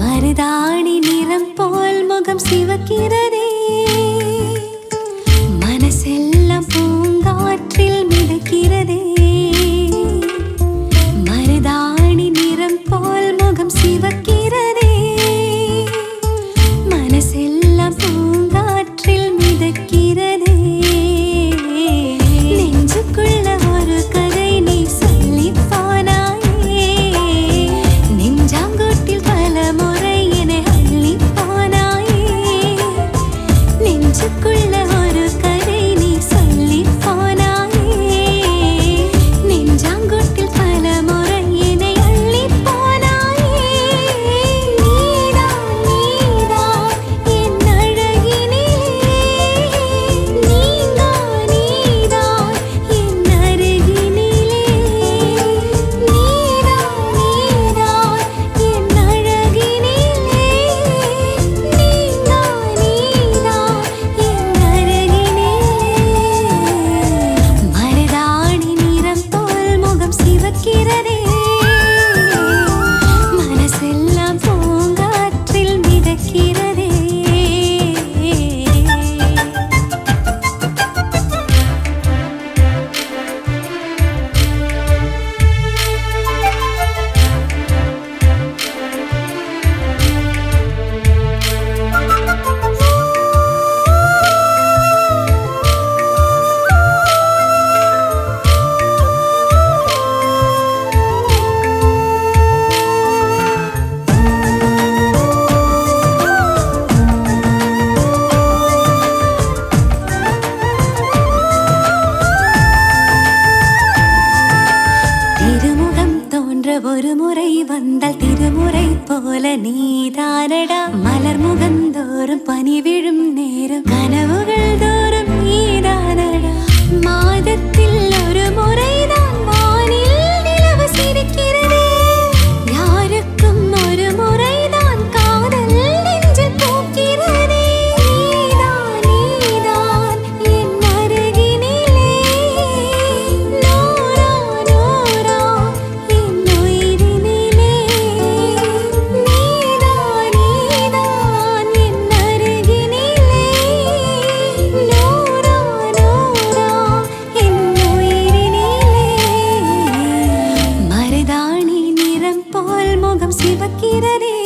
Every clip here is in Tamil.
மருதாணி நிறம் போல் முகம் சிவக்கிறது. ஒரு முறை வந்தால் திருமுறை போல நீதானடா. மலர் முகந்தோறும் பனி விழும் நேரம். கனவுகள் தோறும் மோகம் சிவக்கிறதே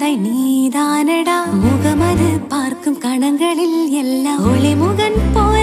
தந்தை நீதானடா. முகமது பார்க்கும் கணங்களில் எல்லாம் ஒளிமுகன் போல்